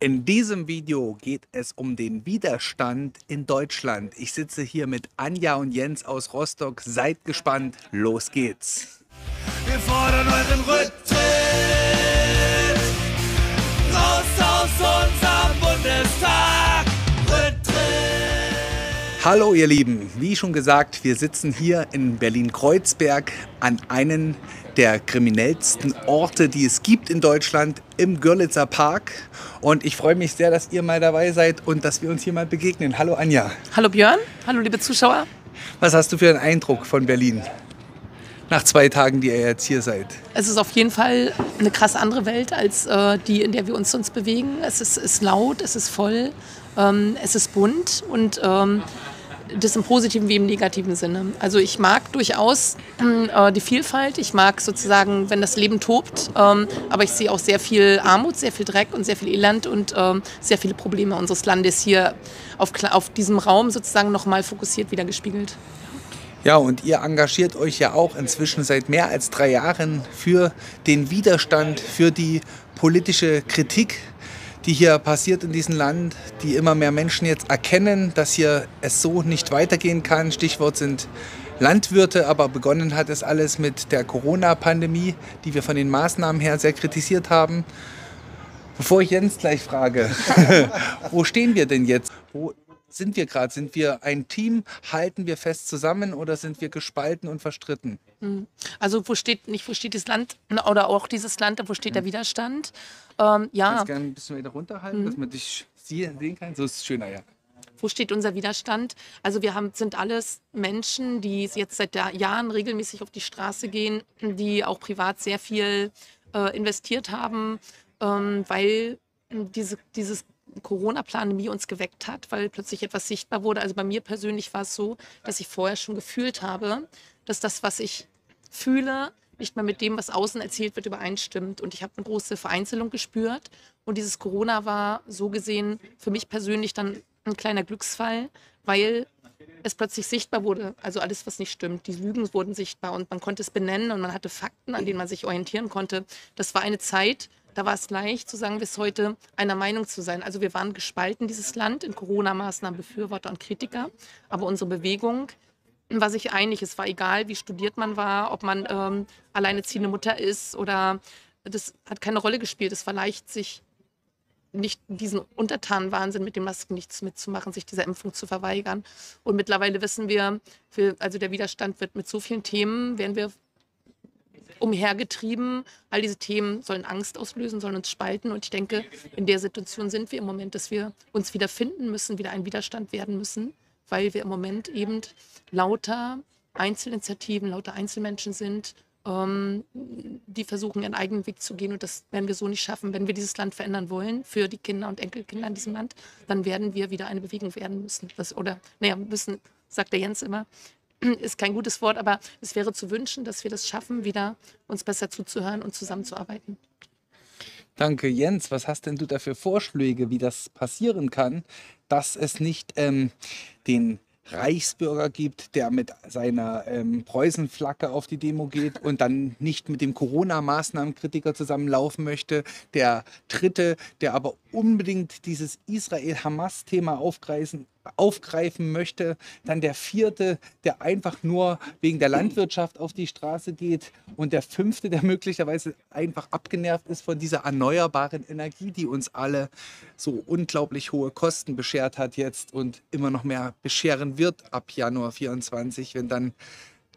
In diesem Video geht es um den Widerstand in Deutschland. Ich sitze hier mit Anja und Jens aus Rostock. Seid gespannt, los geht's. Wir fordern euren Rücktritt raus aus unserem Bundestag. Rücktritt. Hallo ihr Lieben, wie schon gesagt, wir sitzen hier in Berlin-Kreuzberg an einem der kriminellsten Orte, die es gibt in Deutschland, im Görlitzer Park. Und ich freue mich sehr, dass ihr mal dabei seid und dass wir uns hier mal begegnen. Hallo Anja. Hallo Björn, hallo liebe Zuschauer. Was hast du für einen Eindruck von Berlin? Nach zwei Tagen, die ihr jetzt hier seid. Es ist auf jeden Fall eine krass andere Welt als äh, die, in der wir uns sonst bewegen. Es ist, ist laut, es ist voll, ähm, es ist bunt und ähm, das im positiven wie im negativen Sinne. Also ich mag durchaus äh, die Vielfalt, ich mag sozusagen, wenn das Leben tobt, ähm, aber ich sehe auch sehr viel Armut, sehr viel Dreck und sehr viel Elend und ähm, sehr viele Probleme unseres Landes hier auf, auf diesem Raum sozusagen nochmal fokussiert wiedergespiegelt. Ja, und ihr engagiert euch ja auch inzwischen seit mehr als drei Jahren für den Widerstand, für die politische Kritik die hier passiert in diesem Land, die immer mehr Menschen jetzt erkennen, dass hier es so nicht weitergehen kann. Stichwort sind Landwirte, aber begonnen hat es alles mit der Corona-Pandemie, die wir von den Maßnahmen her sehr kritisiert haben. Bevor ich Jens gleich frage, wo stehen wir denn jetzt? Wo sind wir gerade? Sind wir ein Team? Halten wir fest zusammen oder sind wir gespalten und verstritten? Hm. Also wo steht nicht, wo steht das Land oder auch dieses Land, wo steht der hm. Widerstand? Ähm, ja. Kannst gerne ein bisschen weiter runterhalten, mhm. dass man dich sehen kann. So ist es schöner, ja. Wo steht unser Widerstand? Also wir haben, sind alles Menschen, die jetzt seit Jahren regelmäßig auf die Straße gehen, die auch privat sehr viel äh, investiert haben, ähm, weil diese, dieses Corona-Pandemie uns geweckt hat, weil plötzlich etwas sichtbar wurde. Also bei mir persönlich war es so, dass ich vorher schon gefühlt habe, dass das, was ich fühle, nicht mehr mit dem, was außen erzählt wird, übereinstimmt. Und ich habe eine große Vereinzelung gespürt. Und dieses Corona war so gesehen für mich persönlich dann ein kleiner Glücksfall, weil es plötzlich sichtbar wurde, also alles, was nicht stimmt. Die Lügen wurden sichtbar und man konnte es benennen und man hatte Fakten, an denen man sich orientieren konnte. Das war eine Zeit, da war es leicht, so sagen es heute, einer Meinung zu sein. Also wir waren gespalten, dieses Land, in Corona-Maßnahmen Befürworter und Kritiker. Aber unsere Bewegung war sich einig. Es war egal, wie studiert man war, ob man ähm, alleineziehende Mutter ist oder das hat keine Rolle gespielt. Es war leicht, sich nicht diesen Untertanenwahnsinn mit den Masken nichts mitzumachen, sich dieser Impfung zu verweigern. Und mittlerweile wissen wir, für, also der Widerstand wird mit so vielen Themen, werden wir umhergetrieben. All diese Themen sollen Angst auslösen, sollen uns spalten. Und ich denke, in der Situation sind wir im Moment, dass wir uns wieder finden müssen, wieder ein Widerstand werden müssen weil wir im Moment eben lauter Einzelinitiativen, lauter Einzelmenschen sind, ähm, die versuchen, ihren eigenen Weg zu gehen. Und das werden wir so nicht schaffen. Wenn wir dieses Land verändern wollen, für die Kinder und Enkelkinder in diesem Land, dann werden wir wieder eine Bewegung werden müssen. Das, oder, naja, müssen, sagt der Jens immer, ist kein gutes Wort, aber es wäre zu wünschen, dass wir das schaffen, wieder uns besser zuzuhören und zusammenzuarbeiten. Danke, Jens. Was hast denn du da für Vorschläge, wie das passieren kann, dass es nicht ähm, den Reichsbürger gibt, der mit seiner ähm, Preußenflagge auf die Demo geht und dann nicht mit dem Corona-Maßnahmenkritiker zusammenlaufen möchte. Der dritte, der aber unbedingt dieses Israel-Hamas-Thema aufgreifen, aufgreifen möchte. Dann der vierte, der einfach nur wegen der Landwirtschaft auf die Straße geht. Und der fünfte, der möglicherweise einfach abgenervt ist von dieser erneuerbaren Energie, die uns alle so unglaublich hohe Kosten beschert hat jetzt und immer noch mehr bescheren wird ab Januar 24, wenn dann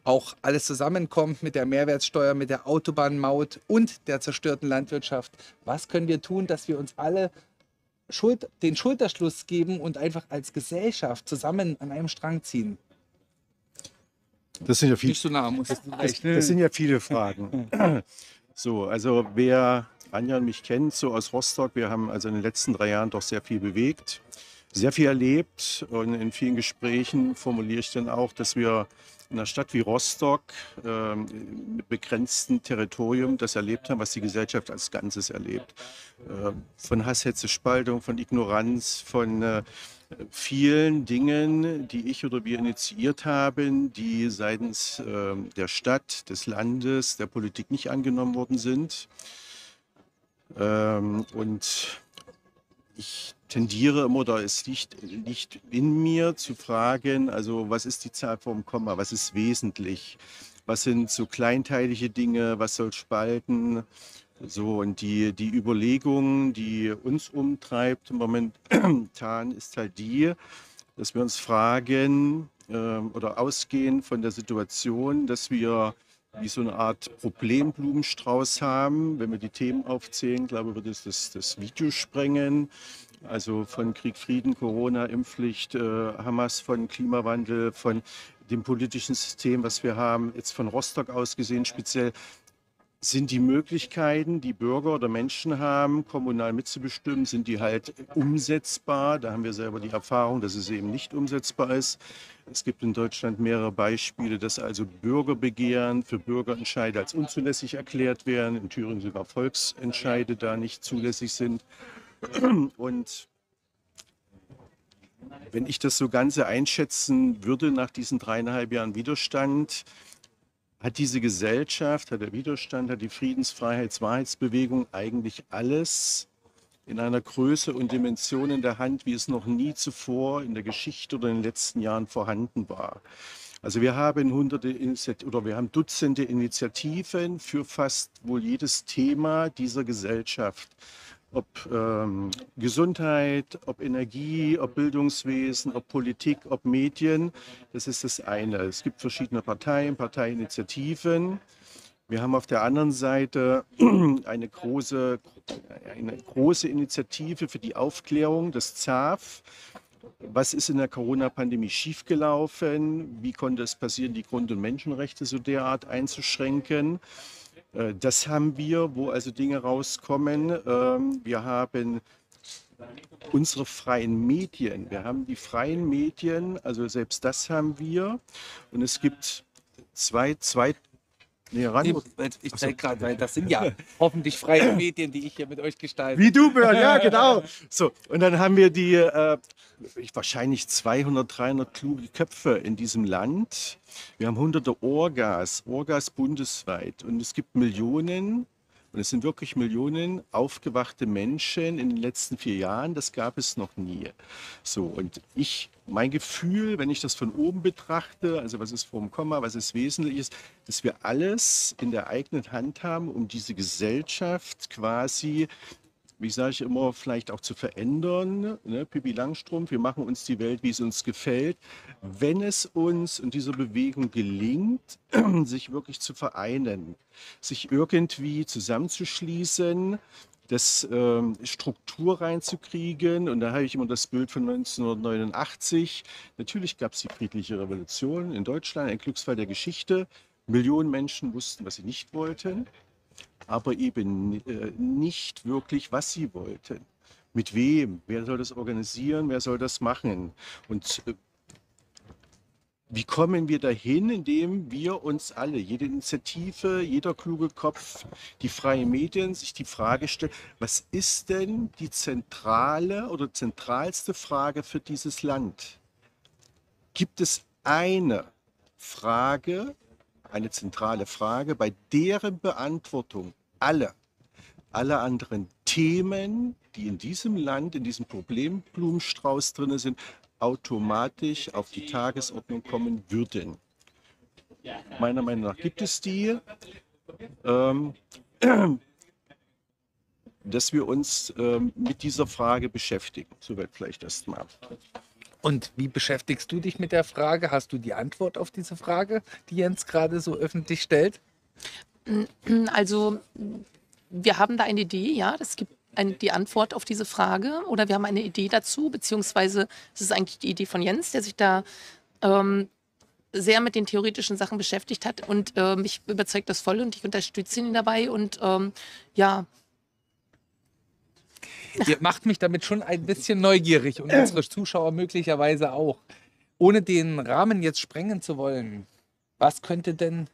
auch alles zusammenkommt mit der Mehrwertsteuer, mit der Autobahnmaut und der zerstörten Landwirtschaft. Was können wir tun, dass wir uns alle Schuld, den Schulterschluss geben und einfach als Gesellschaft zusammen an einem Strang ziehen? Das sind ja viele, Nicht so nah, muss das, das, das sind ja viele Fragen. So, also wer Anja und mich kennt, so aus Rostock, wir haben also in den letzten drei Jahren doch sehr viel bewegt, sehr viel erlebt und in vielen Gesprächen formuliere ich dann auch, dass wir in einer Stadt wie Rostock äh, mit begrenztem Territorium das erlebt haben, was die Gesellschaft als Ganzes erlebt. Äh, von Hass, Hetze, Spaltung, von Ignoranz, von äh, vielen Dingen, die ich oder wir initiiert haben, die seitens ähm, der Stadt, des Landes, der Politik nicht angenommen worden sind. Ähm, und ich tendiere immer, oder es liegt, liegt in mir zu fragen, also was ist die Zahl vom Komma, was ist wesentlich, was sind so kleinteilige Dinge, was soll spalten, so und die, die Überlegung, die uns umtreibt momentan, ist halt die, dass wir uns fragen äh, oder ausgehen von der Situation, dass wir wie so eine Art Problemblumenstrauß haben. Wenn wir die Themen aufzählen, glaube ich, würde das, das Video sprengen. Also von Krieg, Frieden, Corona, Impfpflicht, äh, Hamas, von Klimawandel, von dem politischen System, was wir haben, jetzt von Rostock aus gesehen speziell, sind die Möglichkeiten, die Bürger oder Menschen haben, kommunal mitzubestimmen, sind die halt umsetzbar? Da haben wir selber die Erfahrung, dass es eben nicht umsetzbar ist. Es gibt in Deutschland mehrere Beispiele, dass also Bürgerbegehren für Bürgerentscheide als unzulässig erklärt werden, in Thüringen sogar Volksentscheide da nicht zulässig sind. Und wenn ich das so Ganze einschätzen würde nach diesen dreieinhalb Jahren Widerstand, hat diese Gesellschaft, hat der Widerstand, hat die Friedensfreiheits-, Wahrheitsbewegung eigentlich alles in einer Größe und Dimension in der Hand, wie es noch nie zuvor in der Geschichte oder in den letzten Jahren vorhanden war. Also wir haben hunderte Initiativen oder wir haben Dutzende Initiativen für fast wohl jedes Thema dieser Gesellschaft ob ähm, Gesundheit, ob Energie, ob Bildungswesen, ob Politik, ob Medien. Das ist das eine. Es gibt verschiedene Parteien, Parteiinitiativen. Wir haben auf der anderen Seite eine große, eine große Initiative für die Aufklärung, das ZAF. Was ist in der Corona-Pandemie schiefgelaufen? Wie konnte es passieren, die Grund- und Menschenrechte so derart einzuschränken? Äh, das haben wir, wo also Dinge rauskommen. Ähm, wir haben unsere freien Medien. Wir haben die freien Medien, also selbst das haben wir. Und es gibt zwei, zwei Nee, ich zeige gerade, weil das sind ja hoffentlich freie Medien, die ich hier mit euch gestalte. Wie du, Björn, ja, genau. So, und dann haben wir die äh, wahrscheinlich 200, 300 kluge Köpfe in diesem Land. Wir haben hunderte Orgas, Orgas bundesweit. Und es gibt Millionen und es sind wirklich Millionen aufgewachte Menschen in den letzten vier Jahren. Das gab es noch nie. So, und ich, mein Gefühl, wenn ich das von oben betrachte, also was ist vom Komma, was ist wesentlich ist, dass wir alles in der eigenen Hand haben, um diese Gesellschaft quasi wie sage ich immer, vielleicht auch zu verändern. Ne? Pippi Langstrumpf, wir machen uns die Welt, wie es uns gefällt. Wenn es uns in dieser Bewegung gelingt, sich wirklich zu vereinen, sich irgendwie zusammenzuschließen, das ähm, Struktur reinzukriegen. Und da habe ich immer das Bild von 1989. Natürlich gab es die friedliche Revolution in Deutschland, ein Glücksfall der Geschichte. Millionen Menschen wussten, was sie nicht wollten aber eben äh, nicht wirklich, was sie wollten. Mit wem? Wer soll das organisieren? Wer soll das machen? Und äh, wie kommen wir dahin, indem wir uns alle, jede Initiative, jeder kluge Kopf, die freien Medien sich die Frage stellen, was ist denn die zentrale oder zentralste Frage für dieses Land? Gibt es eine Frage, eine zentrale Frage, bei deren Beantwortung alle, alle anderen Themen, die in diesem Land, in diesem Problemblumenstrauß drin sind, automatisch auf die Tagesordnung kommen würden. Meiner Meinung nach gibt es die, ähm, dass wir uns ähm, mit dieser Frage beschäftigen. Soweit vielleicht erstmal. Und wie beschäftigst du dich mit der Frage? Hast du die Antwort auf diese Frage, die Jens gerade so öffentlich stellt? Also wir haben da eine Idee, ja, es gibt ein, die Antwort auf diese Frage oder wir haben eine Idee dazu, beziehungsweise es ist eigentlich die Idee von Jens, der sich da ähm, sehr mit den theoretischen Sachen beschäftigt hat und äh, mich überzeugt das voll und ich unterstütze ihn dabei und ähm, ja. Ihr macht mich damit schon ein bisschen neugierig und unsere Zuschauer möglicherweise auch. Ohne den Rahmen jetzt sprengen zu wollen, was könnte denn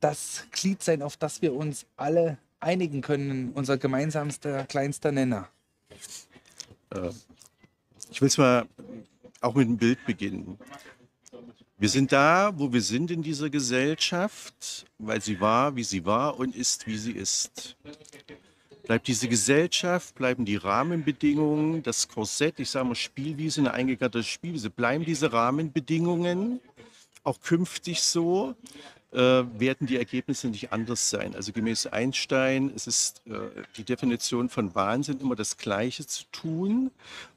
das Glied sein, auf das wir uns alle einigen können, unser gemeinsamster kleinster Nenner? Äh, ich will zwar auch mit einem Bild beginnen. Wir sind da, wo wir sind in dieser Gesellschaft, weil sie war, wie sie war und ist, wie sie ist. Bleibt diese Gesellschaft, bleiben die Rahmenbedingungen, das Korsett, ich sage mal Spielwiese, eine eingegatterte Spielwiese, bleiben diese Rahmenbedingungen auch künftig so? Äh, werden die Ergebnisse nicht anders sein. Also gemäß Einstein es ist äh, die Definition von Wahnsinn immer das Gleiche zu tun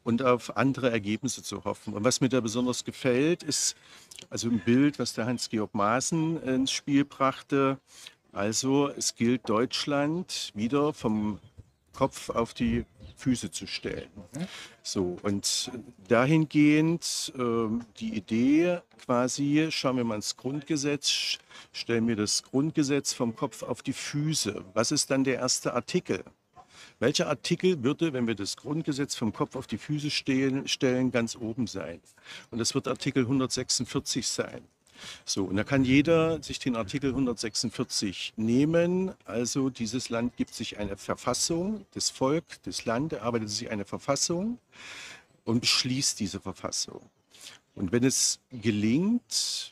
und auf andere Ergebnisse zu hoffen. Und was mir da besonders gefällt, ist also ein Bild, was der Hans-Georg Maaßen ins Spiel brachte. Also es gilt Deutschland wieder vom Kopf auf die Füße zu stellen. So, und dahingehend äh, die Idee quasi, schauen wir mal ins Grundgesetz, stellen wir das Grundgesetz vom Kopf auf die Füße. Was ist dann der erste Artikel? Welcher Artikel würde, wenn wir das Grundgesetz vom Kopf auf die Füße stehen, stellen, ganz oben sein? Und das wird Artikel 146 sein. So, und da kann jeder sich den Artikel 146 nehmen. Also dieses Land gibt sich eine Verfassung, das Volk, das Land erarbeitet sich eine Verfassung und beschließt diese Verfassung. Und wenn es gelingt,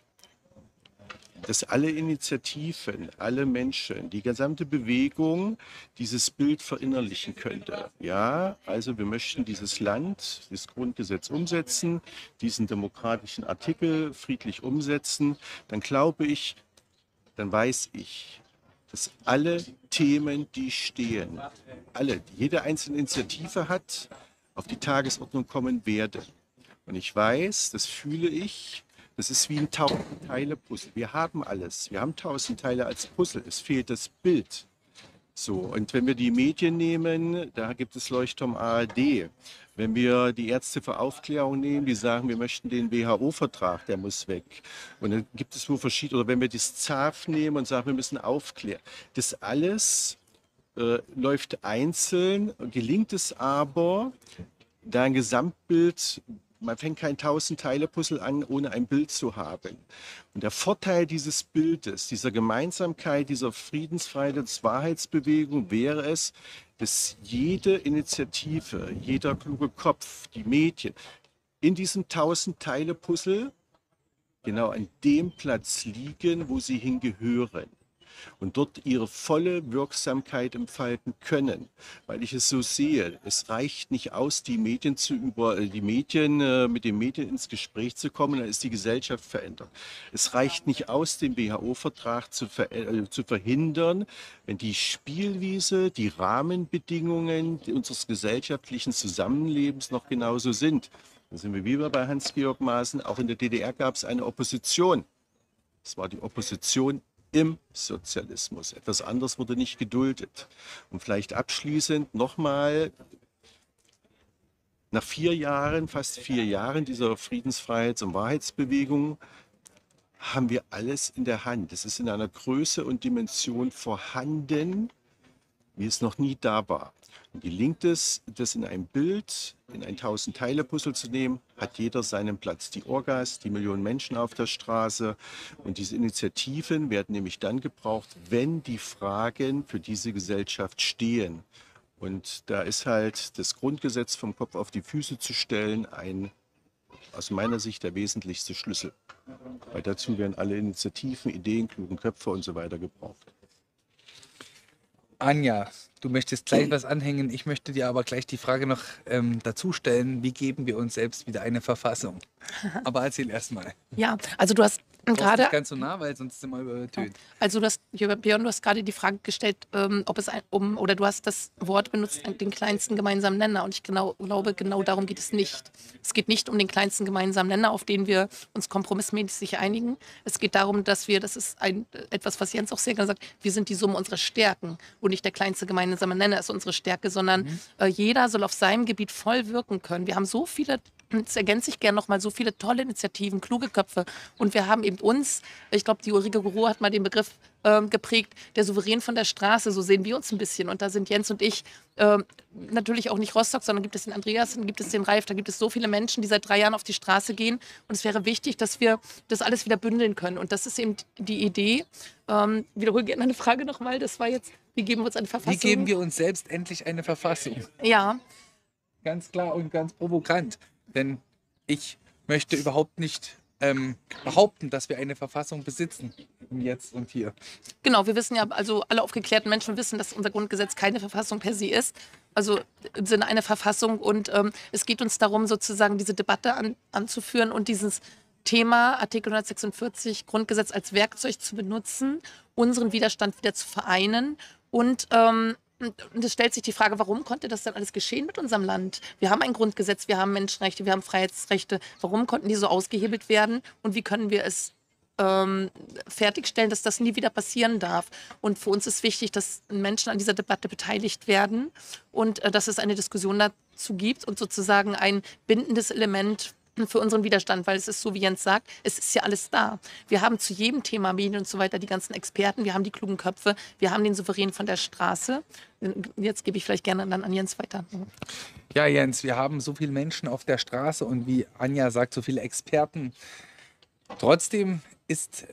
dass alle Initiativen, alle Menschen, die gesamte Bewegung dieses Bild verinnerlichen könnte. Ja, also wir möchten dieses Land, das Grundgesetz umsetzen, diesen demokratischen Artikel friedlich umsetzen, dann glaube ich, dann weiß ich, dass alle Themen, die stehen, alle, jede einzelne Initiative hat, auf die Tagesordnung kommen werden. Und ich weiß, das fühle ich, das ist wie ein Tausend-Teile-Puzzle. Wir haben alles. Wir haben tausend Teile als Puzzle. Es fehlt das Bild. So, und wenn wir die Medien nehmen, da gibt es Leuchtturm ARD. Wenn wir die Ärzte für Aufklärung nehmen, die sagen, wir möchten den WHO-Vertrag, der muss weg. Und dann gibt es wohl verschiedene, oder wenn wir das ZAF nehmen und sagen, wir müssen aufklären. Das alles äh, läuft einzeln, gelingt es aber, da ein Gesamtbild man fängt kein Tausend-Teile-Puzzle an, ohne ein Bild zu haben. Und der Vorteil dieses Bildes, dieser Gemeinsamkeit, dieser Friedensfreiheits-Wahrheitsbewegung wäre es, dass jede Initiative, jeder kluge Kopf, die Medien in diesem Tausend-Teile-Puzzle genau an dem Platz liegen, wo sie hingehören und dort ihre volle Wirksamkeit entfalten können. Weil ich es so sehe, es reicht nicht aus, die Medien zu über äh, die Medien äh, mit den Medien ins Gespräch zu kommen, dann ist die Gesellschaft verändert. Es reicht nicht aus, den WHO-Vertrag zu, ver äh, zu verhindern, wenn die Spielwiese, die Rahmenbedingungen unseres gesellschaftlichen Zusammenlebens noch genauso sind. Da sind wir wieder bei Hans-Georg Maaßen. Auch in der DDR gab es eine Opposition. Es war die Opposition im Sozialismus. Etwas anderes wurde nicht geduldet. Und vielleicht abschließend nochmal, nach vier Jahren, fast vier Jahren dieser Friedensfreiheits- und Wahrheitsbewegung, haben wir alles in der Hand. Es ist in einer Größe und Dimension vorhanden, wie es noch nie da war. Und gelingt es, das in ein Bild, in ein Tausend-Teile-Puzzle zu nehmen, hat jeder seinen Platz. Die Orgas, die Millionen Menschen auf der Straße. Und diese Initiativen werden nämlich dann gebraucht, wenn die Fragen für diese Gesellschaft stehen. Und da ist halt das Grundgesetz vom Kopf auf die Füße zu stellen ein aus meiner Sicht der wesentlichste Schlüssel. Weil dazu werden alle Initiativen, Ideen, klugen Köpfe und so weiter gebraucht. Anja, du möchtest gleich was anhängen. Ich möchte dir aber gleich die Frage noch ähm, dazu stellen, wie geben wir uns selbst wieder eine Verfassung? Aber erzähl erst mal. Ja, also du hast gerade. Nicht ganz so nah, weil sonst sind wir übertönt. Also du hast, Björn, du hast gerade die Frage gestellt, ähm, ob es ein, um, oder du hast das Wort benutzt, den kleinsten gemeinsamen Nenner. Und ich genau, glaube, genau darum geht es nicht. Es geht nicht um den kleinsten gemeinsamen Nenner, auf den wir uns kompromissmäßig einigen. Es geht darum, dass wir, das ist ein, etwas, was Jens auch sehr gerne sagt, wir sind die Summe unserer Stärken. Und nicht der kleinste gemeinsame Nenner ist unsere Stärke, sondern mhm. äh, jeder soll auf seinem Gebiet voll wirken können. Wir haben so viele Jetzt ergänze ich gerne nochmal so viele tolle Initiativen, kluge Köpfe. Und wir haben eben uns, ich glaube, die Ulrike Guru hat mal den Begriff ähm, geprägt, der Souverän von der Straße, so sehen wir uns ein bisschen. Und da sind Jens und ich ähm, natürlich auch nicht Rostock, sondern gibt es den Andreas, dann gibt es den Ralf, da gibt es so viele Menschen, die seit drei Jahren auf die Straße gehen. Und es wäre wichtig, dass wir das alles wieder bündeln können. Und das ist eben die Idee. Ähm, wiederhole gerne eine Frage nochmal, das war jetzt, wie geben wir uns eine Verfassung? Wie geben wir uns selbst endlich eine Verfassung? Ja. Ganz klar und ganz provokant. Denn ich möchte überhaupt nicht ähm, behaupten, dass wir eine Verfassung besitzen. Jetzt und hier. Genau, wir wissen ja, also alle aufgeklärten Menschen wissen, dass unser Grundgesetz keine Verfassung per se ist. Also im Sinne einer Verfassung. Und ähm, es geht uns darum, sozusagen diese Debatte an, anzuführen und dieses Thema Artikel 146 Grundgesetz als Werkzeug zu benutzen, unseren Widerstand wieder zu vereinen und ähm, und es stellt sich die Frage, warum konnte das dann alles geschehen mit unserem Land? Wir haben ein Grundgesetz, wir haben Menschenrechte, wir haben Freiheitsrechte. Warum konnten die so ausgehebelt werden? Und wie können wir es ähm, fertigstellen, dass das nie wieder passieren darf? Und für uns ist wichtig, dass Menschen an dieser Debatte beteiligt werden und äh, dass es eine Diskussion dazu gibt und sozusagen ein bindendes Element für unseren Widerstand, weil es ist so, wie Jens sagt, es ist ja alles da. Wir haben zu jedem Thema Medien und so weiter die ganzen Experten, wir haben die klugen Köpfe, wir haben den Souverän von der Straße. Jetzt gebe ich vielleicht gerne dann an Jens weiter. Ja, Jens, wir haben so viele Menschen auf der Straße und wie Anja sagt, so viele Experten. Trotzdem ist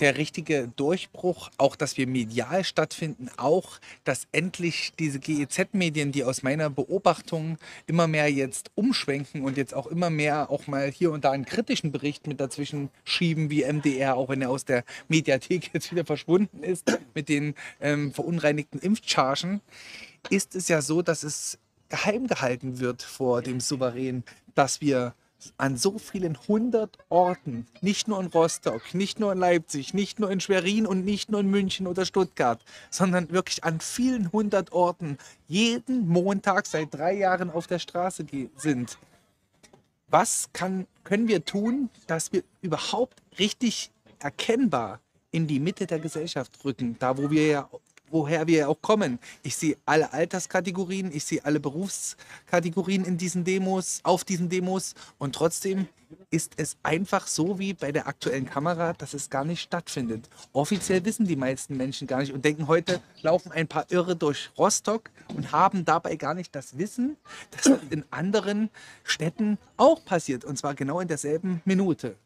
der richtige Durchbruch, auch dass wir medial stattfinden, auch dass endlich diese GEZ-Medien, die aus meiner Beobachtung immer mehr jetzt umschwenken und jetzt auch immer mehr auch mal hier und da einen kritischen Bericht mit dazwischen schieben, wie MDR, auch wenn er aus der Mediathek jetzt wieder verschwunden ist mit den ähm, verunreinigten Impfchargen, ist es ja so, dass es geheim gehalten wird vor dem Souverän, dass wir an so vielen hundert Orten, nicht nur in Rostock, nicht nur in Leipzig, nicht nur in Schwerin und nicht nur in München oder Stuttgart, sondern wirklich an vielen hundert Orten jeden Montag seit drei Jahren auf der Straße sind. Was kann, können wir tun, dass wir überhaupt richtig erkennbar in die Mitte der Gesellschaft rücken, da wo wir ja woher wir auch kommen. Ich sehe alle Alterskategorien, ich sehe alle Berufskategorien in diesen Demos, auf diesen Demos und trotzdem ist es einfach so wie bei der aktuellen Kamera, dass es gar nicht stattfindet. Offiziell wissen die meisten Menschen gar nicht und denken, heute laufen ein paar Irre durch Rostock und haben dabei gar nicht das Wissen, dass das in anderen Städten auch passiert und zwar genau in derselben Minute.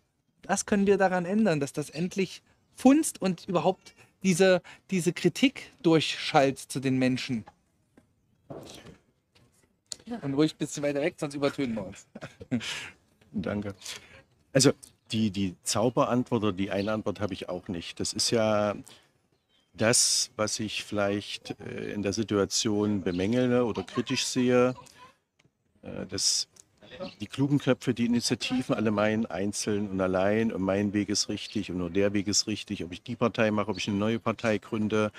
Das können wir daran ändern, dass das endlich funzt und überhaupt diese, diese Kritik durchschallt zu den Menschen. Und ruhig ein bisschen weiter weg, sonst übertönen wir uns. Danke. Also die, die Zauberantwort oder die eine Antwort habe ich auch nicht. Das ist ja das, was ich vielleicht äh, in der Situation bemängele oder kritisch sehe. Äh, das die klugen Köpfe, die Initiativen alle meinen einzeln und allein und mein Weg ist richtig und nur der Weg ist richtig, ob ich die Partei mache, ob ich eine neue Partei gründe,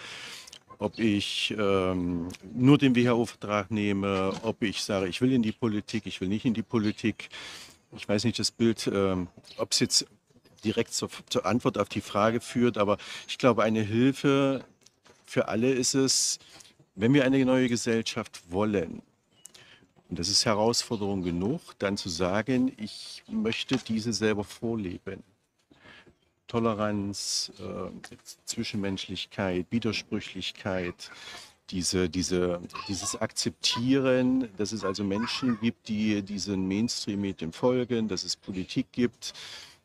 ob ich ähm, nur den WHO-Vertrag nehme, ob ich sage, ich will in die Politik, ich will nicht in die Politik. Ich weiß nicht das Bild, ähm, ob es jetzt direkt zur, zur Antwort auf die Frage führt, aber ich glaube, eine Hilfe für alle ist es, wenn wir eine neue Gesellschaft wollen, und das ist Herausforderung genug, dann zu sagen, ich möchte diese selber vorleben. Toleranz, äh, Zwischenmenschlichkeit, Widersprüchlichkeit, diese, diese, dieses Akzeptieren, dass es also Menschen gibt, die diesen Mainstream-Medien folgen, dass es Politik gibt.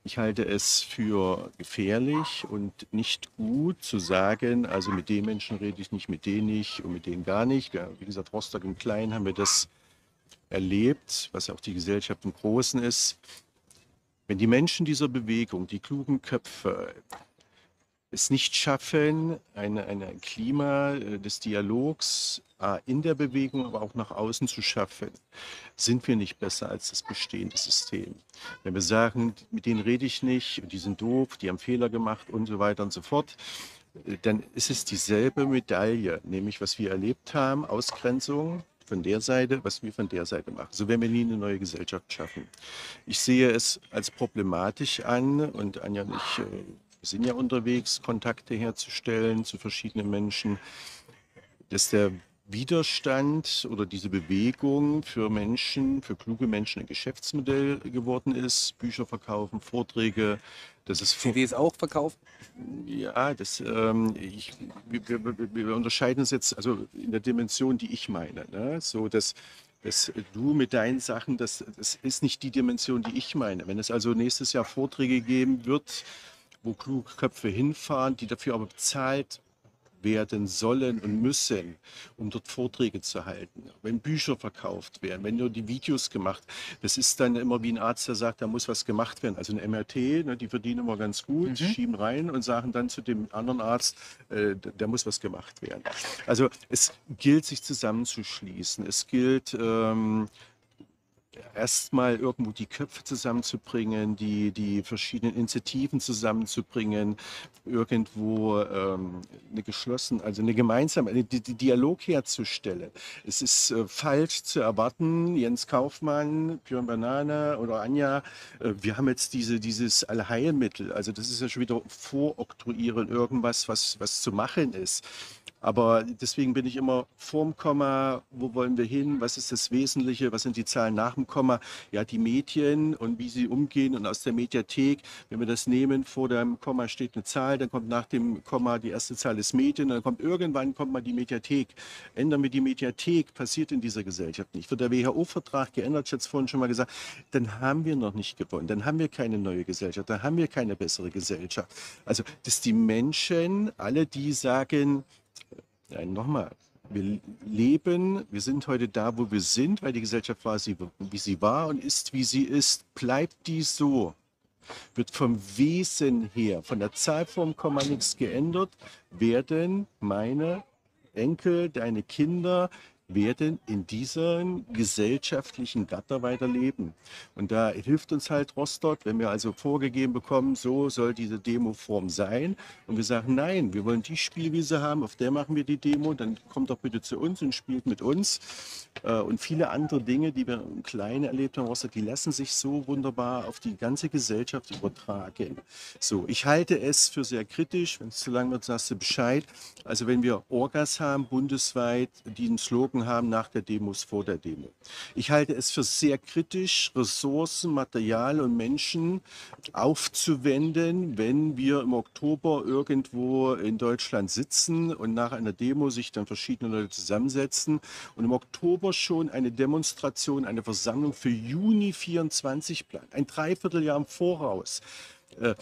Ich halte es für gefährlich und nicht gut zu sagen, also mit den Menschen rede ich nicht, mit denen nicht und mit denen gar nicht. Wie gesagt, Rostock im Kleinen haben wir das erlebt, was auch die Gesellschaft im Großen ist, wenn die Menschen dieser Bewegung, die klugen Köpfe, es nicht schaffen, eine, ein Klima äh, des Dialogs in der Bewegung, aber auch nach außen zu schaffen, sind wir nicht besser als das bestehende System. Wenn wir sagen, mit denen rede ich nicht, die sind doof, die haben Fehler gemacht und so weiter und so fort, äh, dann ist es dieselbe Medaille, nämlich was wir erlebt haben, Ausgrenzung, von der Seite, was wir von der Seite machen. So werden wir nie eine neue Gesellschaft schaffen. Ich sehe es als problematisch an und Anja und ich äh, sind ja unterwegs, Kontakte herzustellen zu verschiedenen Menschen, dass der Widerstand oder diese Bewegung für Menschen, für kluge Menschen ein Geschäftsmodell geworden ist. Bücher verkaufen, Vorträge, das ist CDs auch verkauft? Ja, das, ähm, ich, wir, wir, wir, unterscheiden es jetzt also in der Dimension, die ich meine. Ne? So, dass, dass du mit deinen Sachen, das, das ist nicht die Dimension, die ich meine. Wenn es also nächstes Jahr Vorträge geben wird, wo kluge Köpfe hinfahren, die dafür aber bezahlt werden sollen und müssen, um dort Vorträge zu halten. Wenn Bücher verkauft werden, wenn nur die Videos gemacht, das ist dann immer wie ein Arzt, der sagt, da muss was gemacht werden. Also ein MRT, ne, die verdienen immer ganz gut, mhm. schieben rein und sagen dann zu dem anderen Arzt, äh, da muss was gemacht werden. Also es gilt, sich zusammenzuschließen. Es gilt, ähm, erstmal irgendwo die Köpfe zusammenzubringen, die, die verschiedenen Initiativen zusammenzubringen, irgendwo ähm, eine geschlossene, also eine gemeinsame, eine, die, die Dialog herzustellen. Es ist äh, falsch zu erwarten, Jens Kaufmann, Björn Banane oder Anja, äh, wir haben jetzt diese, dieses Allheilmittel, also das ist ja schon wieder voroktroyieren, irgendwas, was, was zu machen ist. Aber deswegen bin ich immer vorm Komma, wo wollen wir hin, was ist das Wesentliche, was sind die Zahlen nach dem Komma, ja die Medien und wie sie umgehen und aus der Mediathek, wenn wir das nehmen, vor dem Komma steht eine Zahl, dann kommt nach dem Komma die erste Zahl des Medien, dann kommt irgendwann kommt mal die Mediathek. Ändern wir die Mediathek, passiert in dieser Gesellschaft nicht. Wird der WHO-Vertrag geändert, ich hatte es vorhin schon mal gesagt, dann haben wir noch nicht gewonnen, dann haben wir keine neue Gesellschaft, dann haben wir keine bessere Gesellschaft. Also, dass die Menschen, alle die sagen, Nein, nochmal. Wir leben, wir sind heute da, wo wir sind, weil die Gesellschaft war, wie sie war und ist, wie sie ist. Bleibt die so, wird vom Wesen her, von der Zahlform Komma nichts geändert, werden meine Enkel, deine Kinder, werden in diesem gesellschaftlichen Gatter weiterleben. Und da hilft uns halt Rostock, wenn wir also vorgegeben bekommen, so soll diese Demoform sein. Und wir sagen, nein, wir wollen die Spielwiese haben, auf der machen wir die Demo, dann kommt doch bitte zu uns und spielt mit uns. Äh, und viele andere Dinge, die wir im Kleinen erlebt haben, Rostock, die lassen sich so wunderbar auf die ganze Gesellschaft übertragen. So, ich halte es für sehr kritisch, wenn es zu lang wird, sagst du Bescheid. Also wenn wir Orgas haben, bundesweit, die einen Slogan haben nach der Demos, vor der Demo. Ich halte es für sehr kritisch, Ressourcen, Material und Menschen aufzuwenden, wenn wir im Oktober irgendwo in Deutschland sitzen und nach einer Demo sich dann verschiedene Leute zusammensetzen und im Oktober schon eine Demonstration, eine Versammlung für Juni 24 plant, ein Dreivierteljahr im Voraus. Äh,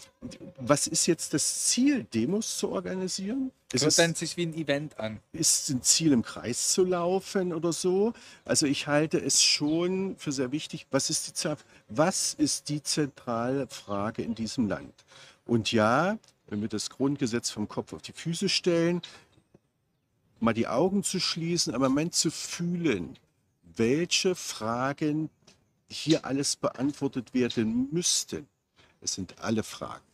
was ist jetzt das Ziel, Demos zu organisieren? Es hört dann sich wie ein Event an. Ist ein Ziel, im Kreis zu laufen oder so? Also ich halte es schon für sehr wichtig. Was ist die, was ist die zentrale Frage in diesem Land? Und ja, wenn wir das Grundgesetz vom Kopf auf die Füße stellen, mal die Augen zu schließen, aber Moment zu fühlen, welche Fragen hier alles beantwortet werden müssten. Es sind alle Fragen.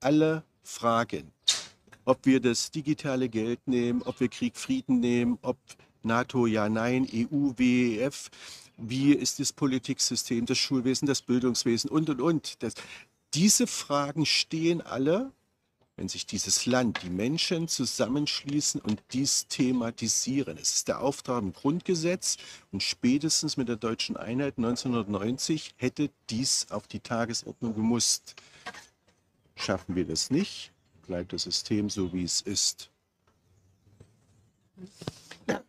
Alle Fragen. Ob wir das digitale Geld nehmen, ob wir Krieg, Frieden nehmen, ob NATO, ja, nein, EU, WEF, wie ist das Politiksystem, das Schulwesen, das Bildungswesen und, und, und. Das, diese Fragen stehen alle, wenn sich dieses Land, die Menschen zusammenschließen und dies thematisieren. Es ist der Auftrag im Grundgesetz und spätestens mit der deutschen Einheit 1990 hätte dies auf die Tagesordnung gemusst. Schaffen wir das nicht, bleibt das System so, wie es ist. Ja.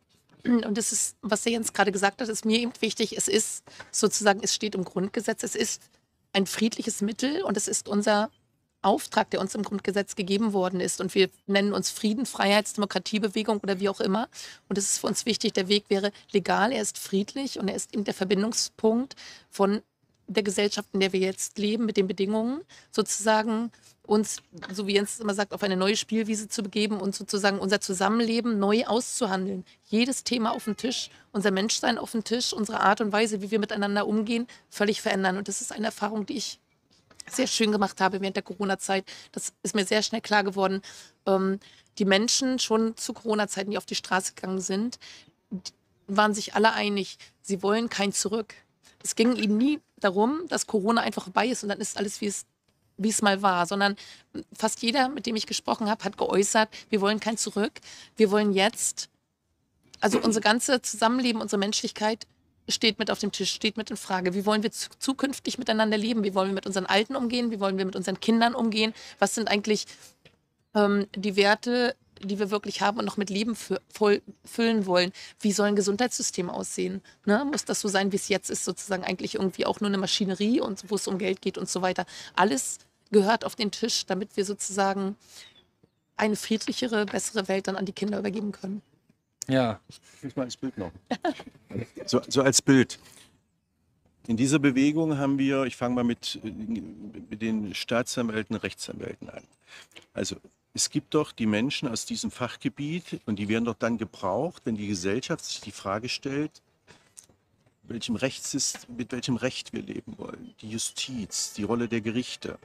Und das ist, was Jens gerade gesagt hat, ist mir eben wichtig. Es ist sozusagen, es steht im Grundgesetz, es ist ein friedliches Mittel und es ist unser Auftrag, der uns im Grundgesetz gegeben worden ist. Und wir nennen uns Frieden, Freiheits, Demokratiebewegung oder wie auch immer. Und es ist für uns wichtig, der Weg wäre legal, er ist friedlich und er ist eben der Verbindungspunkt von der Gesellschaft, in der wir jetzt leben, mit den Bedingungen, sozusagen uns, so wie Jens immer sagt, auf eine neue Spielwiese zu begeben und sozusagen unser Zusammenleben neu auszuhandeln. Jedes Thema auf den Tisch, unser Menschsein auf den Tisch, unsere Art und Weise, wie wir miteinander umgehen, völlig verändern. Und das ist eine Erfahrung, die ich sehr schön gemacht habe während der Corona-Zeit. Das ist mir sehr schnell klar geworden. Ähm, die Menschen schon zu Corona-Zeiten, die auf die Straße gegangen sind, waren sich alle einig, sie wollen kein Zurück. Es ging ihnen nie darum, dass Corona einfach vorbei ist und dann ist alles, wie es, wie es mal war, sondern fast jeder, mit dem ich gesprochen habe, hat geäußert, wir wollen kein Zurück. Wir wollen jetzt, also unser ganze Zusammenleben, unsere Menschlichkeit steht mit auf dem Tisch, steht mit in Frage. Wie wollen wir zukünftig miteinander leben? Wie wollen wir mit unseren Alten umgehen? Wie wollen wir mit unseren Kindern umgehen? Was sind eigentlich ähm, die Werte, die wir wirklich haben und noch mit Leben voll, füllen wollen? Wie soll ein Gesundheitssystem aussehen? Ne? Muss das so sein, wie es jetzt ist, sozusagen eigentlich irgendwie auch nur eine Maschinerie und wo es um Geld geht und so weiter? Alles gehört auf den Tisch, damit wir sozusagen eine friedlichere, bessere Welt dann an die Kinder übergeben können. Ja. Ich mal als Bild noch. So, so als Bild. In dieser Bewegung haben wir, ich fange mal mit, mit den Staatsanwälten, Rechtsanwälten an. Also es gibt doch die Menschen aus diesem Fachgebiet und die werden doch dann gebraucht, wenn die Gesellschaft sich die Frage stellt, welchem Rechtssys- mit welchem Recht wir leben wollen. Die Justiz, die Rolle der Gerichte.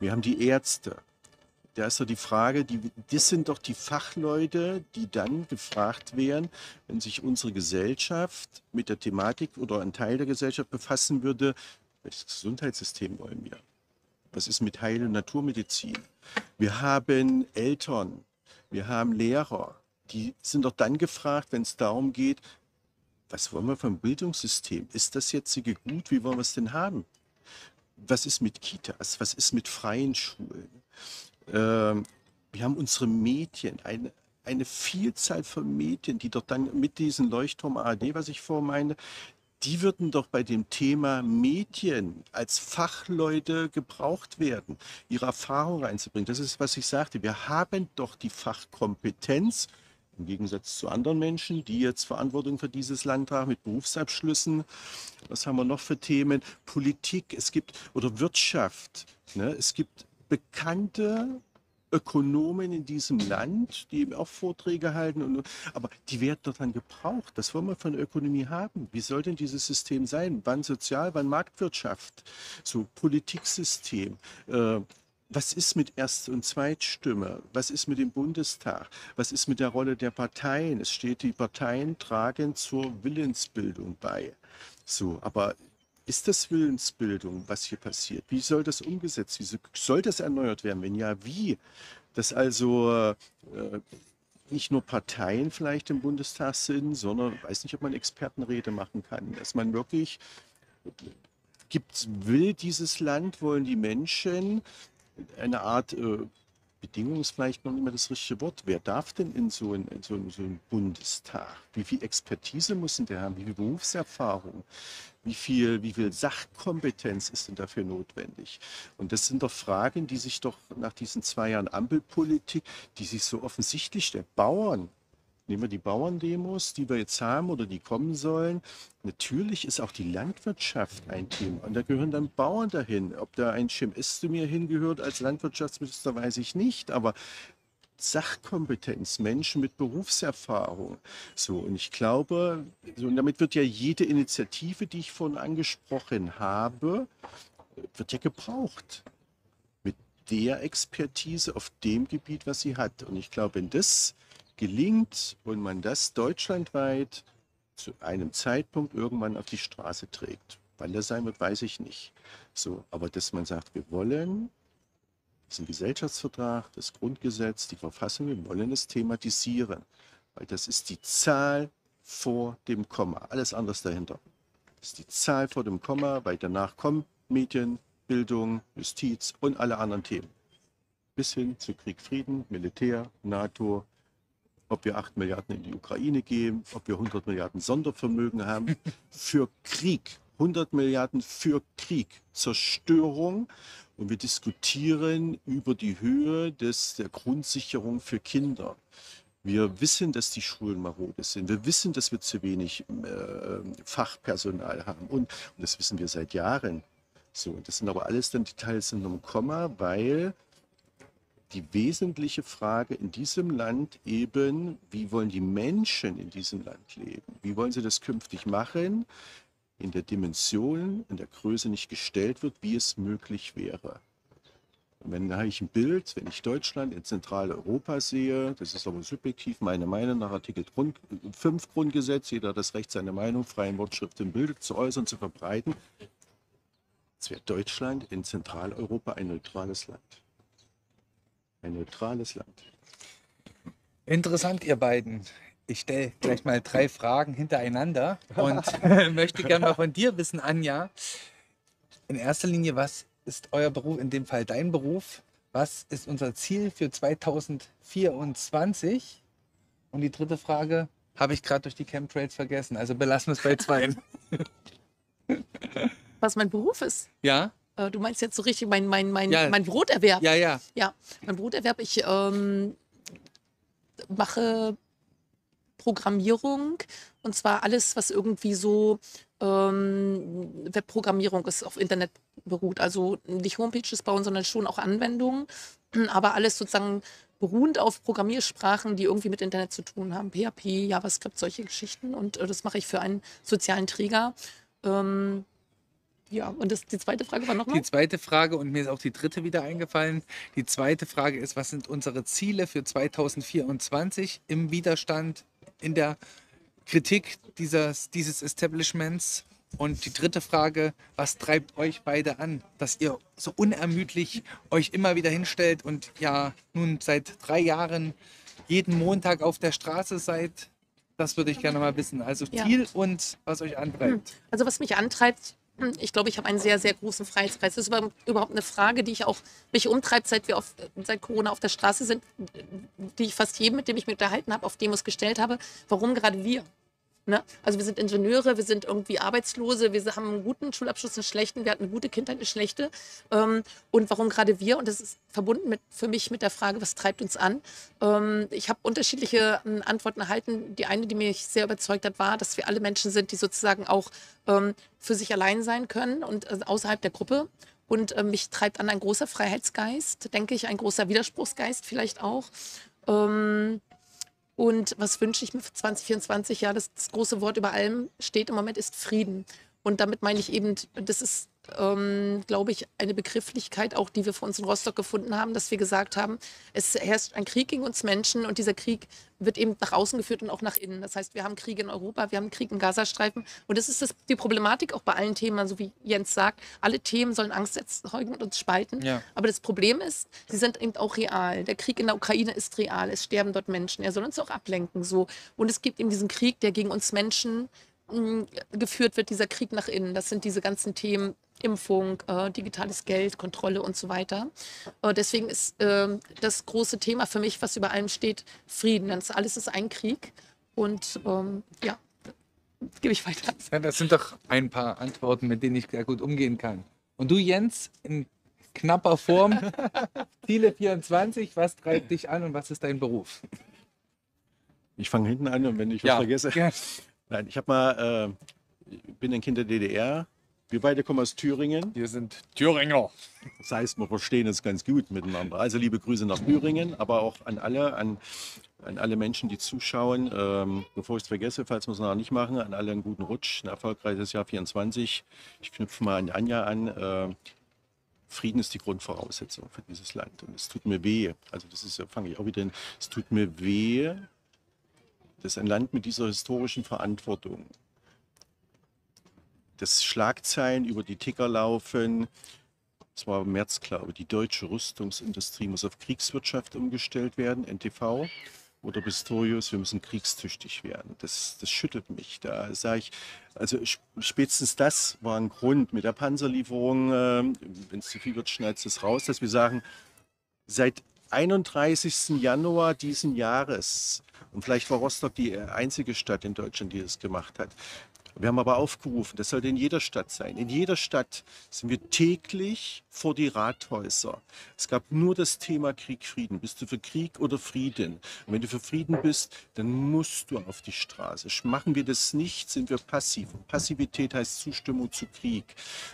Wir haben die Ärzte. Da ist doch die Frage, die, das sind doch die Fachleute, die dann gefragt werden, wenn sich unsere Gesellschaft mit der Thematik oder ein Teil der Gesellschaft befassen würde, welches Gesundheitssystem wollen wir? Was ist mit Heil- und Naturmedizin? Wir haben Eltern, wir haben Lehrer, die sind doch dann gefragt, wenn es darum geht, was wollen wir vom Bildungssystem? Ist das jetzige gut? Wie wollen wir es denn haben? Was ist mit Kitas? Was ist mit freien Schulen? Ähm, wir haben unsere Medien, eine, eine Vielzahl von Medien, die dort dann mit diesem Leuchtturm ARD, was ich vorher meine, die würden doch bei dem Thema Medien als Fachleute gebraucht werden, ihre Erfahrung reinzubringen. Das ist, was ich sagte. Wir haben doch die Fachkompetenz, im Gegensatz zu anderen Menschen, die jetzt Verantwortung für dieses Land tragen mit Berufsabschlüssen. Was haben wir noch für Themen? Politik, es gibt, oder Wirtschaft. Ne? Es gibt bekannte Ökonomen in diesem Land, die eben auch Vorträge halten. Und, aber die werden doch dann gebraucht. Das wollen wir von Ökonomie haben. Wie soll denn dieses System sein? Wann Sozial, wann Marktwirtschaft? So Politiksystem. Äh, was ist mit Erst- und Zweitstimme? Was ist mit dem Bundestag? Was ist mit der Rolle der Parteien? Es steht, die Parteien tragen zur Willensbildung bei. So, aber ist das Willensbildung, was hier passiert? Wie soll das umgesetzt? So- soll das erneuert werden? Wenn ja, wie? Dass also äh, nicht nur Parteien vielleicht im Bundestag sind, sondern ich weiß nicht, ob man Expertenrede machen kann, dass man wirklich gibt, will dieses Land, wollen die Menschen eine Art äh, Bedingung ist vielleicht noch nicht mehr das richtige Wort. Wer darf denn in so einen in so einen- so einen Bundestag? Wie viel Expertise muss denn der haben? Wie viel Berufserfahrung? Wie viel, wie viel Sachkompetenz ist denn dafür notwendig? Und das sind doch Fragen, die sich doch nach diesen zwei Jahren Ampelpolitik, die sich so offensichtlich stellen. Bauern, Nehmen wir die Bauerndemos, die wir jetzt haben oder die kommen sollen. Natürlich ist auch die Landwirtschaft ein Thema. Und da gehören dann Bauern dahin. Ob da ein Cem Özdemir hingehört als Landwirtschaftsminister, weiß ich nicht. Aber Sachkompetenz, Menschen mit Berufserfahrung. So, und ich glaube, so, und damit wird ja jede Initiative, die ich vorhin angesprochen habe, wird ja gebraucht. Der Expertise auf dem Gebiet, was sie hat. Und ich glaube, wenn das gelingt und man das deutschlandweit zu einem Zeitpunkt irgendwann auf die Straße trägt. Wann das sein wird, weiß ich nicht. So, aber dass man sagt, wir wollen diesen Gesellschaftsvertrag, das Grundgesetz, die Verfassung, wir wollen es thematisieren, weil das ist die Zahl vor dem Komma. Alles anderes dahinter. Das ist die Zahl vor dem Komma, weil danach kommen Medien, Bildung, Justiz und alle anderen Themen. Bis hin zu Krieg, Frieden, Militär, NATO, ob wir 8 Milliarden in die Ukraine geben, ob wir 100 Milliarden Sondervermögen haben für Krieg. 100 Milliarden für Krieg, Zerstörung. Und wir diskutieren über die Höhe des, der Grundsicherung für Kinder. Wir wissen, dass die Schulen marode sind. Wir wissen, dass wir zu wenig äh, Fachpersonal haben. Und, und das wissen wir seit Jahren. So, das sind aber alles dann Details in einem Komma, weil die wesentliche Frage in diesem Land eben, wie wollen die Menschen in diesem Land leben? Wie wollen sie das künftig machen? In der Dimension, in der Größe nicht gestellt wird, wie es möglich wäre. Und wenn da ich ein Bild, wenn ich Deutschland in Zentraleuropa sehe, das ist aber subjektiv meine Meinung nach Artikel 5 Grundgesetz, jeder hat das Recht, seine Meinung frei in Wortschrift im Bild zu äußern, zu verbreiten. Es wäre Deutschland in Zentraleuropa ein neutrales Land. Ein neutrales Land. Interessant, ihr beiden. Ich stelle gleich mal drei Fragen hintereinander und möchte gerne mal von dir wissen, Anja. In erster Linie, was ist euer Beruf, in dem Fall dein Beruf? Was ist unser Ziel für 2024? Und die dritte Frage habe ich gerade durch die Chemtrails vergessen. Also belassen wir es bei zwei. Was mein Beruf ist. ja? Äh, du meinst jetzt so richtig mein, mein, mein, Ja. mein Broterwerb. Ja, ja. Ja, mein Broterwerb, ich ähm, mache Programmierung und zwar alles, was irgendwie so ähm, Webprogrammierung ist, auf Internet beruht. Also nicht Homepages bauen, sondern schon auch Anwendungen, aber alles sozusagen beruhend auf Programmiersprachen, die irgendwie mit Internet zu tun haben. PHP, JavaScript, solche Geschichten. Und äh, das mache ich für einen sozialen Träger. Ähm, ja, und das, die zweite Frage war nochmal? Die zweite Frage, und mir ist auch die dritte wieder eingefallen. Die zweite Frage ist, was sind unsere Ziele für 2024 im Widerstand, in der Kritik dieses, dieses Establishments? Und die dritte Frage, was treibt euch beide an, dass ihr so unermüdlich euch immer wieder hinstellt und ja nun seit drei Jahren jeden Montag auf der Straße seid? Das würde ich gerne mal wissen. Also Ja. Ziel und was euch antreibt. Also was mich antreibt, hm, ich glaube, ich habe einen sehr, sehr großen Freiheitsgeist. Das ist über- überhaupt eine Frage, die ich auch mich umtreibt, seit wir auf, seit Corona auf der Straße sind, die ich fast jedem, mit dem ich mich unterhalten habe, auf Demos gestellt habe. Warum gerade wir? Ne? Also wir sind Ingenieure, wir sind irgendwie Arbeitslose, wir haben einen guten Schulabschluss, einen schlechten, wir hatten eine gute Kindheit, eine schlechte. Ähm, und warum gerade wir? Und das ist verbunden mit, für mich mit der Frage, was treibt uns an? Ähm, ich habe unterschiedliche ähm, Antworten erhalten. Die eine, die mich sehr überzeugt hat, war, dass wir alle Menschen sind, die sozusagen auch für sich allein sein können und äh, außerhalb der Gruppe. Und mich treibt an ein großer Freiheitsgeist, denke ich, ein großer Widerspruchsgeist vielleicht auch. Ähm, und was wünsche ich mir für 2024? Ja, das, das große Wort über allem steht im Moment ist Frieden. Und damit meine ich eben, das ist, ähm, glaube ich, eine Begrifflichkeit, auch die wir für uns in Rostock gefunden haben, dass wir gesagt haben, es herrscht ein Krieg gegen uns Menschen und dieser Krieg wird eben nach außen geführt und auch nach innen. Das heißt, wir haben Kriege in Europa, wir haben Krieg im Gazastreifen. Und das ist das, die Problematik auch bei allen Themen, so wie Jens sagt, alle Themen sollen Angst erzeugen und uns spalten. Ja. Aber das Problem ist, sie sind eben auch real. Der Krieg in der Ukraine ist real. Es sterben dort Menschen. Er soll uns auch ablenken. So. Und es gibt eben diesen Krieg, der gegen uns Menschen geführt wird, dieser Krieg nach innen. Das sind diese ganzen Themen. Impfung, äh, digitales Geld, Kontrolle und so weiter. Äh, deswegen ist ähm, das große Thema für mich, was über allem steht, Frieden. Das alles ist ein Krieg. Und ähm, ja, gebe ich weiter. Ja, das sind doch ein paar Antworten, mit denen ich sehr gut umgehen kann. Und du, Jens, in knapper Form, Ziele 24, was treibt dich an und was ist dein Beruf? Ich fange hinten an und wenn ich was vergesse. Ja. Nein, ich habe mal, äh, bin ein Kind der DDR. Wir beide kommen aus Thüringen. Wir sind Thüringer. Das heißt, wir verstehen uns ganz gut miteinander. Also liebe Grüße nach Thüringen, aber auch an alle, an, an alle Menschen, die zuschauen. Ähm, bevor ich es vergesse, falls wir es noch nicht machen, an alle einen guten Rutsch, ein erfolgreiches Jahr 24. Ich knüpfe mal an Anja an. Äh, Frieden ist die Grundvoraussetzung für dieses Land. Und es tut mir weh, also das ist, fange ich auch wieder hin, es tut mir weh, dass ein Land mit dieser historischen Verantwortung, dass Schlagzeilen über die Ticker laufen, das war im März, glaube ich, die deutsche Rüstungsindustrie muss auf Kriegswirtschaft umgestellt werden, NTV. Oder Pistorius, wir müssen kriegstüchtig werden. Das, das schüttelt mich. Da sage ich, also sp- spätestens das war ein Grund mit der Panzerlieferung, äh, wenn es zu viel wird, schneidet es raus, dass wir sagen, seit 31. Januar diesen Jahres, und vielleicht war Rostock die einzige Stadt in Deutschland, die das gemacht hat. Wir haben aber aufgerufen, das sollte in jeder Stadt sein. In jeder Stadt sind wir täglich vor die Rathäuser. Es gab nur das Thema Krieg, Frieden. Bist du für Krieg oder Frieden? Und wenn du für Frieden bist, dann musst du auf die Straße. Machen wir das nicht, sind wir passiv. Und Passivität heißt Zustimmung zu Krieg.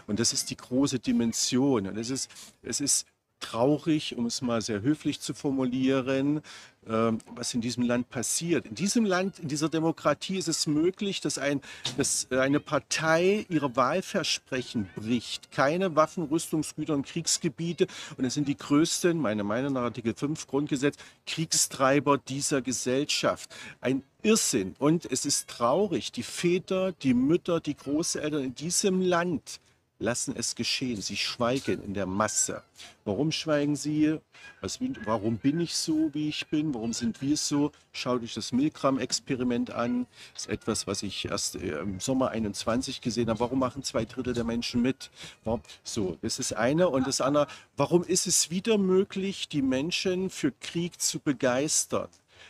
Und das ist die große Dimension. Und es ist, es ist traurig, um es mal sehr höflich zu formulieren, ähm, was in diesem Land passiert. In diesem Land, in dieser Demokratie ist es möglich, dass, ein, dass eine Partei ihre Wahlversprechen bricht. Keine Waffen, Rüstungsgüter und Kriegsgebiete. Und es sind die größten, meine Meinung nach Artikel 5 Grundgesetz, Kriegstreiber dieser Gesellschaft. Ein Irrsinn. Und es ist traurig, die Väter, die Mütter, die Großeltern in diesem Land lassen es geschehen. Sie schweigen in der Masse. Warum schweigen sie? Was, warum bin ich so, wie ich bin? Warum sind wir so? Schaut euch das Milgram-Experiment an. Das ist etwas, was ich erst äh, im Sommer 21 gesehen habe. Warum machen zwei Drittel der Menschen mit? Warum? So, das ist eine. Und das andere, warum ist es wieder möglich, die Menschen für Krieg zu begeistern?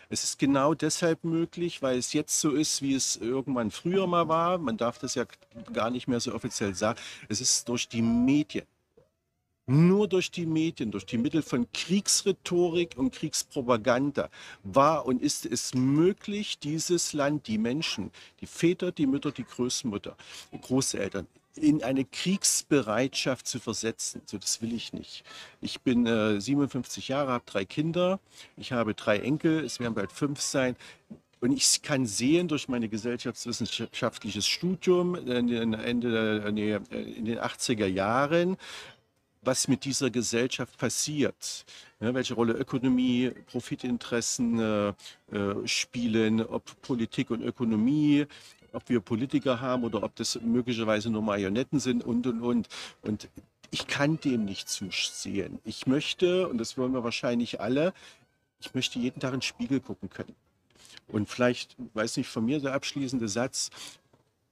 Es ist genau deshalb möglich, weil es jetzt so ist, wie es irgendwann früher mal war. Man darf das ja gar nicht mehr so offiziell sagen. Es ist durch die Medien. Nur durch die Medien, durch die Mittel von Kriegsrhetorik und Kriegspropaganda war und ist es möglich, dieses Land, die Menschen, die Väter, die Mütter, die Großmutter, Großeltern in eine Kriegsbereitschaft zu versetzen. So, das will ich nicht. Ich bin äh, 57 Jahre, habe drei Kinder, ich habe drei Enkel, es werden bald fünf sein. Und ich kann sehen durch mein gesellschaftswissenschaftliches Studium in den, Ende, nee, in den 80er Jahren, was mit dieser Gesellschaft passiert. Ja, welche Rolle Ökonomie, Profitinteressen äh, äh, spielen, ob Politik und Ökonomie, ob wir Politiker haben oder ob das möglicherweise nur Marionetten sind und, und, und. Und ich kann dem nicht zusehen. Ich möchte, und das wollen wir wahrscheinlich alle, ich möchte jeden Tag in den Spiegel gucken können. Und vielleicht, weiß nicht, von mir der abschließende Satz,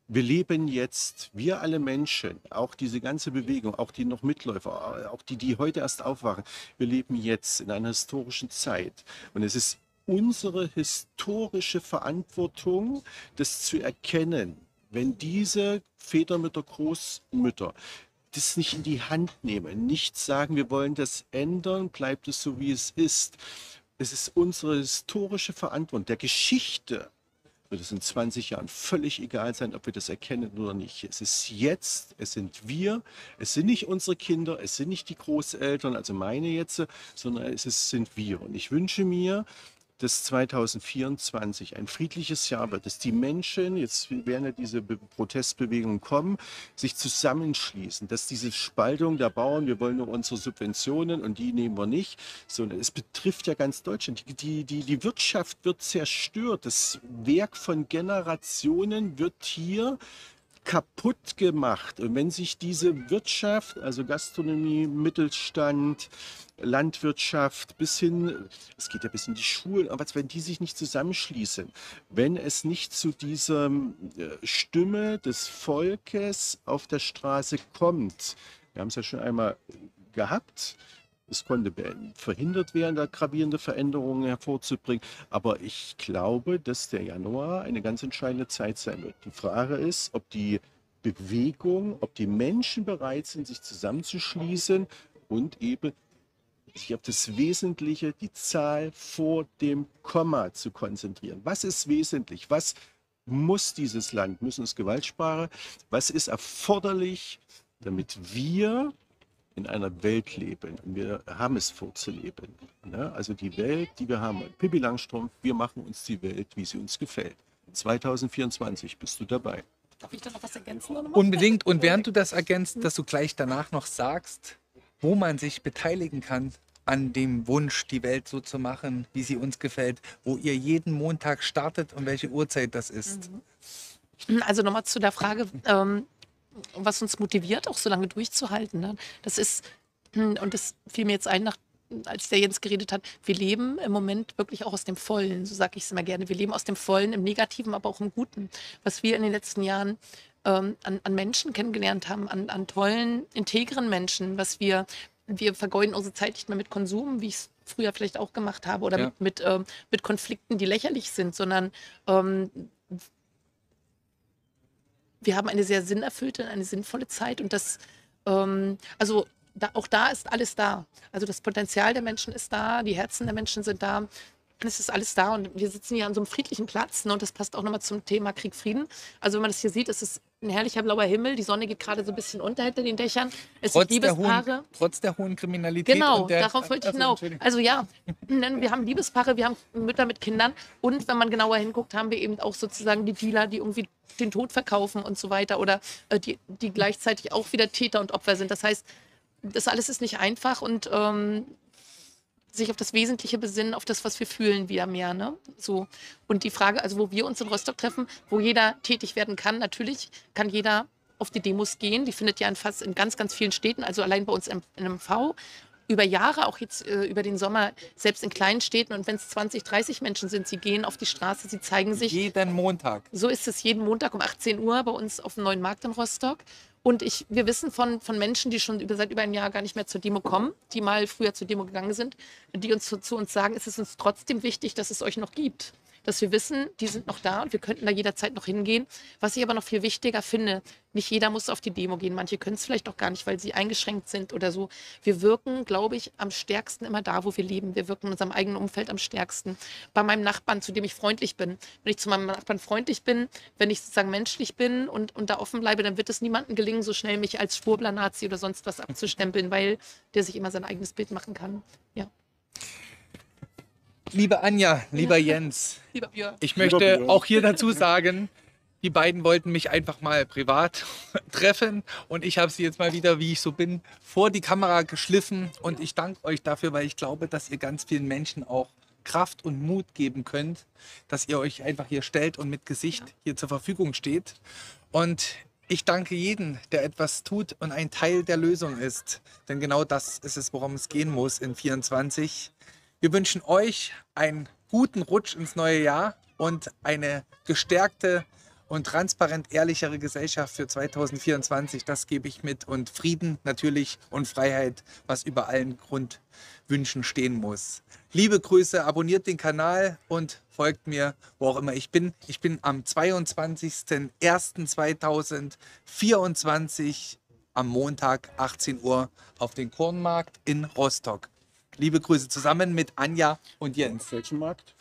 wir leben jetzt, wir alle Menschen, auch diese ganze Bewegung, auch die noch Mitläufer, auch die, die heute erst aufwachen, wir leben jetzt in einer historischen Zeit. Und es ist unsere historische Verantwortung, das zu erkennen, wenn diese Vätermütter, Großmütter das nicht in die Hand nehmen, nicht sagen, wir wollen das ändern, bleibt es so, wie es ist. Es ist unsere historische Verantwortung der Geschichte wird es in 20 Jahren völlig egal sein, ob wir das erkennen oder nicht. Es ist jetzt, es sind wir, es sind nicht unsere Kinder, es sind nicht die Großeltern, also meine jetzt, sondern es ist, sind wir. Und ich wünsche mir, dass 2024 ein friedliches Jahr wird, dass die Menschen, jetzt werden ja diese Protestbewegungen kommen, sich zusammenschließen, dass diese Spaltung der Bauern, wir wollen nur unsere Subventionen und die nehmen wir nicht, sondern es betrifft ja ganz Deutschland. Die, die, die, die Wirtschaft wird zerstört, das Werk von Generationen wird hier kaputt gemacht. Und wenn sich diese Wirtschaft, also Gastronomie, Mittelstand, Landwirtschaft bis hin, es geht ja bis in die Schulen, aber wenn die sich nicht zusammenschließen, wenn es nicht zu dieser äh, Stimme des Volkes auf der Straße kommt, wir haben es ja schon einmal gehabt, es konnte verhindert werden, da gravierende Veränderungen hervorzubringen. Aber ich glaube, dass der Januar eine ganz entscheidende Zeit sein wird. Die Frage ist, ob die Bewegung, ob die Menschen bereit sind, sich zusammenzuschließen und eben sich auf das Wesentliche, die Zahl vor dem Komma zu konzentrieren. Was ist wesentlich? Was muss dieses Land? Müssen es Gewaltsprache? Was ist erforderlich, damit wir in einer Welt leben? Und wir haben es vorzuleben. Ne? Also die Welt, die wir haben. Pippi Langstrumpf, wir machen uns die Welt, wie sie uns gefällt. 2024 bist du dabei. Darf ich da noch was ergänzen? Unbedingt. Und während du das ergänzt, dass du gleich danach noch sagst, wo man sich beteiligen kann an dem Wunsch, die Welt so zu machen, wie sie uns gefällt, wo ihr jeden Montag startet und welche Uhrzeit das ist. Mhm. Also nochmal zu der Frage, ähm, was uns motiviert, auch so lange durchzuhalten. Ne? Das ist, und das fiel mir jetzt ein, nach, als der Jens geredet hat, wir leben im Moment wirklich auch aus dem Vollen, so sage ich es immer gerne. Wir leben aus dem Vollen, im Negativen, aber auch im Guten. Was wir in den letzten Jahren ähm, an, an, Menschen kennengelernt haben, an, an tollen, integren Menschen, was wir, wir vergeuden unsere Zeit nicht mehr mit Konsum, wie ich es früher vielleicht auch gemacht habe, oder ja. mit, mit, ähm, mit, Konflikten, die lächerlich sind, sondern ähm, wir haben eine sehr sinnerfüllte, eine sinnvolle Zeit und das, ähm, also da, auch da ist alles da. Also das Potenzial der Menschen ist da, die Herzen der Menschen sind da es ist alles da und wir sitzen hier an so einem friedlichen Platz ne, und das passt auch nochmal zum Thema Krieg, Frieden. Also wenn man das hier sieht, ist es ein herrlicher blauer Himmel, die Sonne geht gerade so ein bisschen unter hinter den Dächern. Es trotz sind Liebespaare. Der hohen, trotz der hohen Kriminalität. Genau, der, darauf wollte ich hinaus. Also ja, wir haben Liebespaare, wir haben Mütter mit Kindern und wenn man genauer hinguckt, haben wir eben auch sozusagen die Dealer, die irgendwie den Tod verkaufen und so weiter oder äh, die, die gleichzeitig auch wieder Täter und Opfer sind. Das heißt, das alles ist nicht einfach und ähm, sich auf das Wesentliche besinnen, auf das, was wir fühlen, wieder mehr. Ne? So. Und die Frage, also wo wir uns in Rostock treffen, wo jeder tätig werden kann, natürlich kann jeder auf die Demos gehen. Die findet ja in fast in ganz, ganz vielen Städten, also allein bei uns im, in MV, über Jahre, auch jetzt äh, über den Sommer, selbst in kleinen Städten und wenn es 20, 30 Menschen sind, sie gehen auf die Straße, sie zeigen sich. Jeden Montag. So ist es jeden Montag um 18 Uhr bei uns auf dem neuen Markt in Rostock. Und ich, wir wissen von, von Menschen, die schon über, seit über ein Jahr gar nicht mehr zur Demo kommen, die mal früher zur Demo gegangen sind, die uns zu, zu uns sagen, es ist uns trotzdem wichtig, dass es euch noch gibt. Dass wir wissen, die sind noch da und wir könnten da jederzeit noch hingehen. Was ich aber noch viel wichtiger finde, nicht jeder muss auf die Demo gehen. Manche können es vielleicht auch gar nicht, weil sie eingeschränkt sind oder so. Wir wirken, glaube ich, am stärksten immer da, wo wir leben. Wir wirken in unserem eigenen Umfeld am stärksten. Bei meinem Nachbarn, zu dem ich freundlich bin. Wenn ich zu meinem Nachbarn freundlich bin, wenn ich sozusagen menschlich bin und, und da offen bleibe, dann wird es niemandem gelingen, so schnell mich als Schwurbler-Nazi oder sonst was abzustempeln, weil der sich immer sein eigenes Bild machen kann. Ja. Liebe Anja, lieber Jens, Lieber Björn. ich Lieber möchte Björn. auch hier dazu sagen, die beiden wollten mich einfach mal privat treffen und ich habe sie jetzt mal wieder, wie ich so bin, vor die Kamera geschliffen und ich danke euch dafür, weil ich glaube, dass ihr ganz vielen Menschen auch Kraft und Mut geben könnt, dass ihr euch einfach hier stellt und mit Gesicht hier zur Verfügung steht. Und ich danke jedem, der etwas tut und ein Teil der Lösung ist. Denn genau das ist es, worum es gehen muss in 24. Wir wünschen euch einen guten Rutsch ins neue Jahr und eine gestärkte und transparent ehrlichere Gesellschaft für 2024. Das gebe ich mit. Und Frieden natürlich und Freiheit, was über allen Grundwünschen stehen muss. Liebe Grüße, abonniert den Kanal und folgt mir, wo auch immer ich bin. Ich bin am 22.01.2024 am Montag 18 Uhr auf den Kornmarkt in Rostock. Liebe Grüße zusammen mit Anja und Jens. Welchen Markt?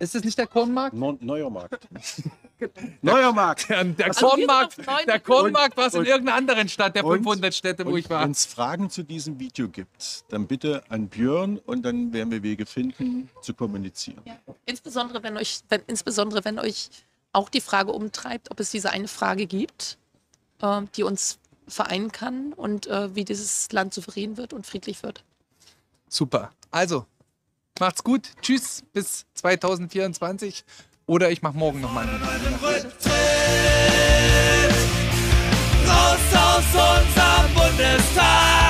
Ist es nicht der Kornmarkt? Non Neuer Markt. Neuer Markt. Der, der Also Kornmarkt, der Kornmarkt war es in irgendeiner anderen Stadt der und- 500 Städte, wo Und ich war. Wenn es Fragen zu diesem Video gibt, dann bitte an Björn und dann werden wir Wege finden, zu kommunizieren. Ja. Insbesondere wenn euch, wenn, insbesondere wenn euch auch die Frage umtreibt, ob es diese eine Frage gibt, äh, die uns vereinen kann und äh, wie dieses Land souverän wird und friedlich wird. Super. Also, macht's gut. Tschüss, bis 2024. Oder ich mach morgen nochmal Raus aus unserem Bundestag!